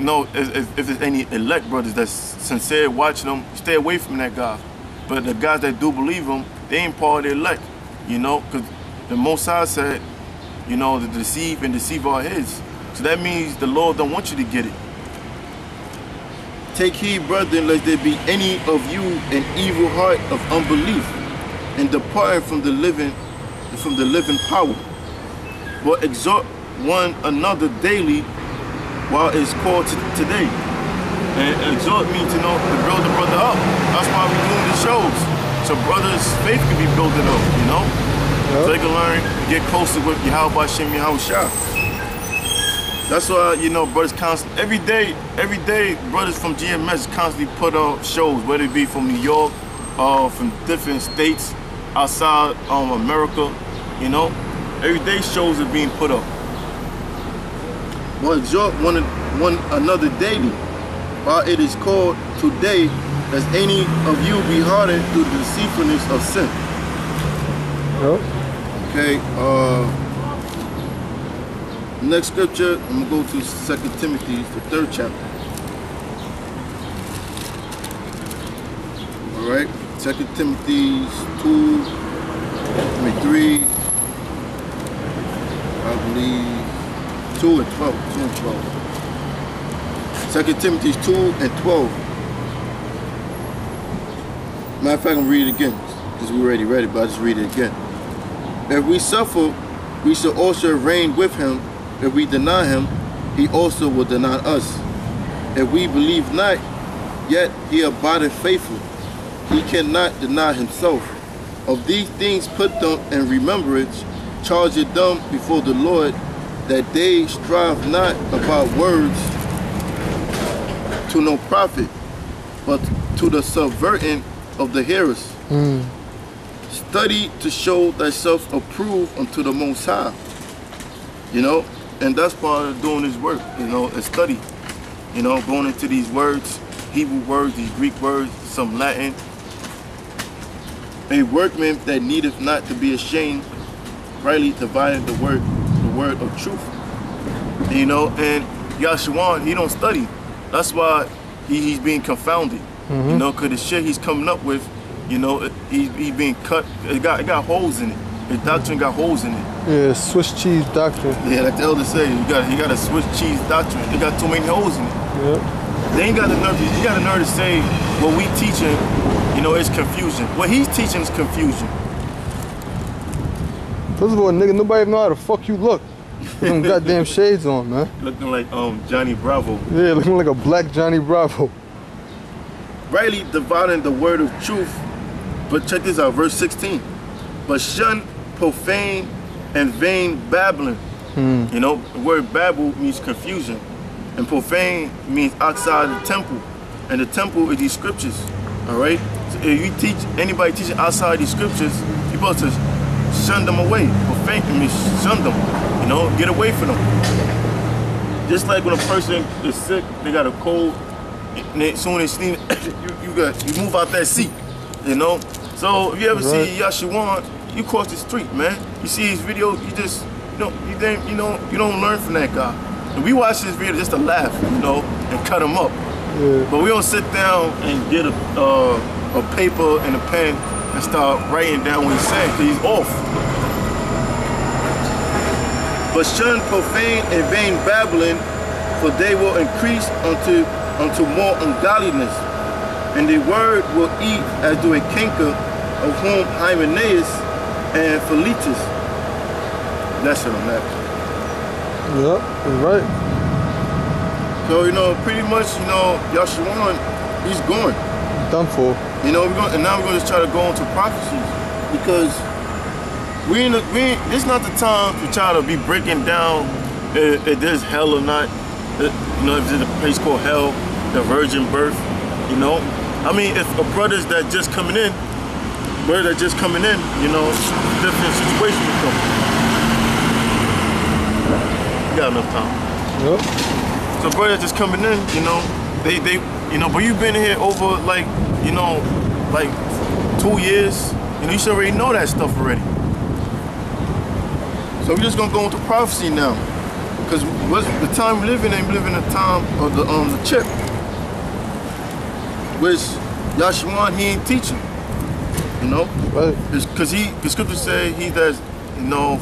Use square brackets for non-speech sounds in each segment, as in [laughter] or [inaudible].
you know, if, if, there's any elect brothers that's sincere watching them, stay away from that guy. But the guys that do believe him, they ain't part of the elect, you know, because the Mosai said, you know, to deceive and deceive are his. So that means the Lord don't want you to get it. Take heed, brethren, lest there be any of you an evil heart of unbelief, and departing from the living, from the living power. But exhort one another daily while it's called to today. And exhort me to know to build the brother up. That's why we're doing the shows. So brothers' faith can be built up, you know? So they can learn, get closer with you. How Yahweh Shem Yahweh that's why, you know, brothers constantly, every day, every day, brothers from GMS constantly put out shows, whether it be from New York, uh, from different states outside um, America, you know. Every day shows are being put up. Well, exhort one, one another daily, while it is called today, as any of you be hardened through the deceitfulness of sin. Okay, uh, Next scripture, I'm gonna go to Second Timothy, the third chapter. All right, Second Timothy two, three, I believe two and twelve, two and twelve. Second Timothy two and twelve. Matter of fact, I'm read it again because we already read it, but I just read it again. If we suffer, we shall also reign with him if we deny him, he also will deny us. If we believe not, yet he abideth faithful. He cannot deny himself. Of these things put them in remembrance, charge it them before the Lord, that they strive not about words to no profit, but to the subverting of the hearers. Mm. Study to show thyself approved unto the Most High. You know, and that's part of doing this work, you know, a study. You know, going into these words, Hebrew words, these Greek words, some Latin. A workman that needeth not to be ashamed, rightly dividing the word, word of truth. You know, and Yasharwan, he don't study. That's why he, he's being confounded. Mm -hmm. You know, because the shit he's coming up with, you know, he, he's being cut, it got, it got holes in it. His doctrine got holes in it. Yeah, Swiss cheese doctrine. Yeah, like the elder say, you got you got a Swiss cheese doctrine. It got too many holes in it. Yeah. They ain't got the nerve. You got the nerve to say what we teaching, you know, is confusion. What he's teaching is confusion. First of all, nigga, nobody even know how the fuck you look. Them [laughs] goddamn shades on, man. Looking like um Johnny Bravo. Yeah, looking like a black Johnny Bravo. Rightly dividing the word of truth. But check this out, verse 16. But shun profane and vain babbling. Hmm. You know, the word babble means confusion. And profane means outside the temple. And the temple is these scriptures. Alright? So if you teach anybody teaching outside these scriptures, you're supposed to shun them away. Profane means shun them. You know, get away from them. Just like when a person is sick, they got a cold, and as soon as [coughs] you, you got you move out that seat, you know. So if you ever right. see Yasharwan you cross the street, man. You see his video, you just, you know, you think, you know, you don't learn from that guy. And we watch this video just to laugh, you know, and cut him up. Yeah. But we don't sit down and get a, uh, a paper and a pen and start writing down what he's saying, because he's off. But shun profane and vain babbling, for they will increase unto, unto more ungodliness. And the word will eat as do a canker, of whom Hymenaeus and Philetus. That's it on that. Yep, you're right. So, you know, pretty much, you know, Yasharwan, he's going. Done for. You know, we're going, and now we're going to try to go into prophecies because we in the, we this not the time to try to be breaking down if, if there's hell or not. If, you know, if there's a place called hell, the virgin birth. You know, I mean, if a brother's that just coming in birds are just coming in, you know, different situation with them. You got enough time. Yep. So brother just coming in, you know, they they you know, but you've been here over like, you know, like two years. You know, you should already know that stuff already. So we're just gonna go into prophecy now. because what's the time we live in? We live in a time of the um the chip, which Yasharwan he ain't teaching. You know, Right. because he the scripture say he that you know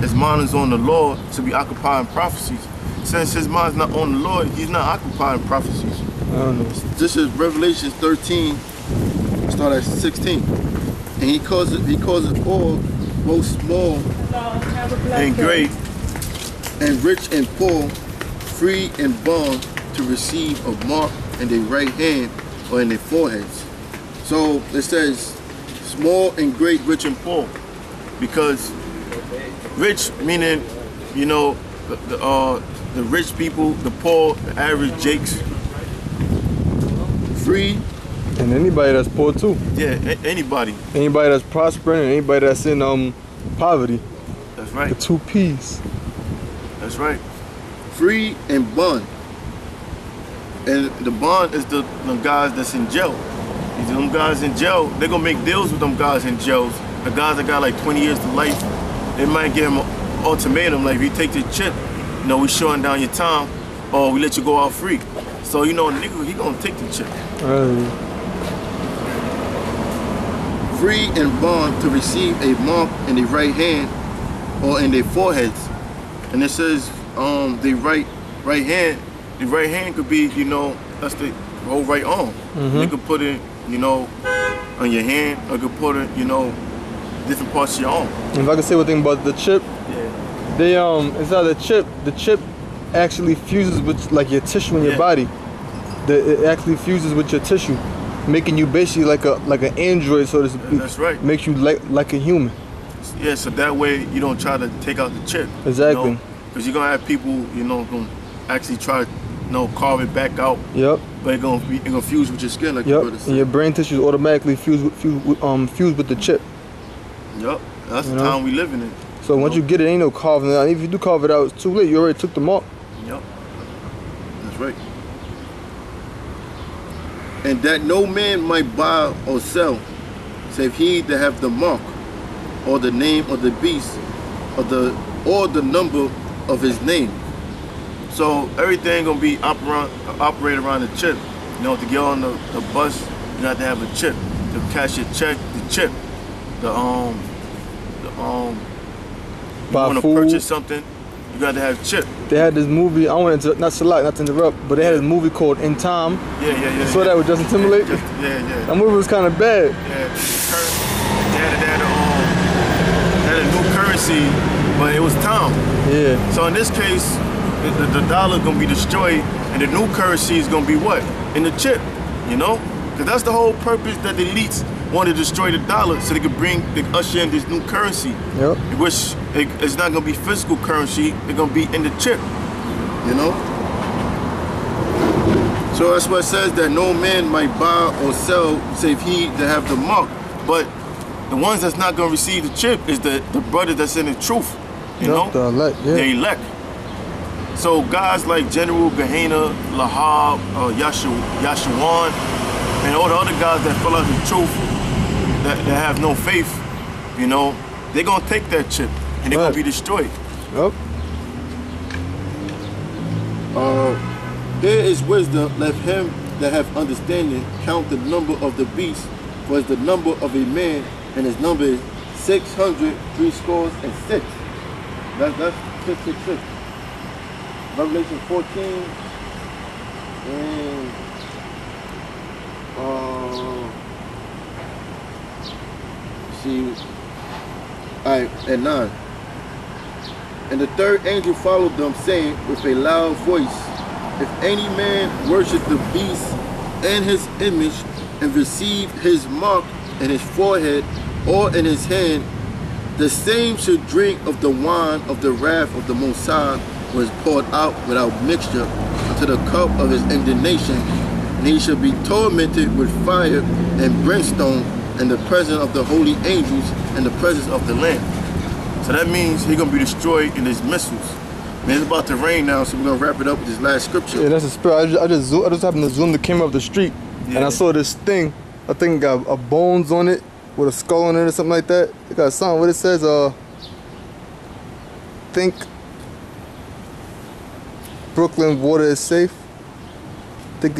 his mind is on the Lord to be occupying prophecies. Since his mind's not on the Lord, he's not occupying prophecies. I don't know. This is Revelation 13, start at 16. And he calls it he calls it all both small and great and rich and poor, free and bond to receive a mark in their right hand or in their foreheads. So it says small and great, rich and poor. Because rich meaning, you know, the, the, uh, the rich people, the poor, the average jakes. Free, And anybody that's poor too. yeah, anybody. Anybody that's prospering and anybody that's in um poverty. That's right. The two P's. That's right. Free and bond. And the bond is the, the guys that's in jail. These them guys in jail, they're gonna make deals with them guys in jails. The guys that got like 20 years to life, they might give them an ultimatum, like if you take the chip, you know, we shorting down your time, or we let you go out free. So you know, nigga, he gonna take the chip. Right. free and bond to receive a mark in the right hand or in their foreheads. And it says um the right right hand, the right hand could be, you know, that's the whole right arm. You could put it, you know, on your hand, or you could put it, you know, different parts of your arm. If I can say one thing about the chip, Yeah. They um inside the chip, the chip actually fuses with like your tissue in your Yeah. body. The, it actually fuses with your tissue, making you basically like a like an android, so to speak. That's right. Makes you like like a human. Yeah, so that way you don't try to take out the chip. Exactly. Because you are gonna have people, you know, gonna actually try to, you know, carve it back out, Yep. but it's gonna be it gonna fuse with your skin, like your Yep. brother And your brain tissue is automatically fused with, fused with, um fused with the chip. Yep. That's You the know? time we living in. So once you get it, ain't no carving it out. If you do carve it out, it's too late. You already took the mark. Yep. That's right. And that no man might buy or sell, save he that have the mark, or the name of the beast, or the or the number of his name. So everything gonna be operate operate around the chip. You know, to get on the, the bus, you have to have a chip. To cash your check, the chip. The um the um you Buy wanna food. purchase something, you got to have chip. They had this movie. I wanted to not to select, not to interrupt, but they had this movie called In Time. Yeah, yeah, yeah. Saw that with Justin Timberlake. Just- yeah, yeah. That movie was kind of bad. Yeah, they had, they had, a, um, they had a new currency, but it was time. Yeah. So in this case, the, the, the dollar gonna be destroyed, and the new currency is gonna be what? In the chip, you know? Because that's the whole purpose that the elites want to destroy the dollar, so they could bring, they could usher in this new currency, Yep. which it, it's not gonna be physical currency, it's gonna be in the chip, you know? So that's what it says that no man might buy or sell save he that have the mark. But the ones that's not gonna receive the chip is the, the brother that's in the truth. You Yep, know? the elect, yeah. The elect. So guys like General Gehenna, Lahab, uh, Yashu, Yasharwan, and all the other guys that fell out the truth, that, that have no faith, you know, they're gonna take that chip and they're Right. gonna be destroyed. Yep. Uh, there is wisdom, let him that have understanding count the number of the beast, for it's the number of a man, and his number is six hundred three scores and six. That's that's six six six. Revelation fourteen and uh, see, all right, and nine. And the third angel followed them, saying with a loud voice, If any man worship the beast and his image, and receive his mark in his forehead or in his hand, the same should drink of the wine of the wrath of the Most High, was poured out without mixture into the cup of his indignation, and he shall be tormented with fire and brimstone in the presence of the holy angels and the presence of the Lamb. So that means he's gonna be destroyed in his missiles. Man, it's about to rain now, so we're gonna wrap it up with this last scripture. Yeah, that's a spirit. I just, I just, zo- I just happened to zoom the camera up the street, and I saw this thing. I think it got a bones on it with a skull on it or something like that. It got something. What it says? Uh, think. Brooklyn water is safe? Think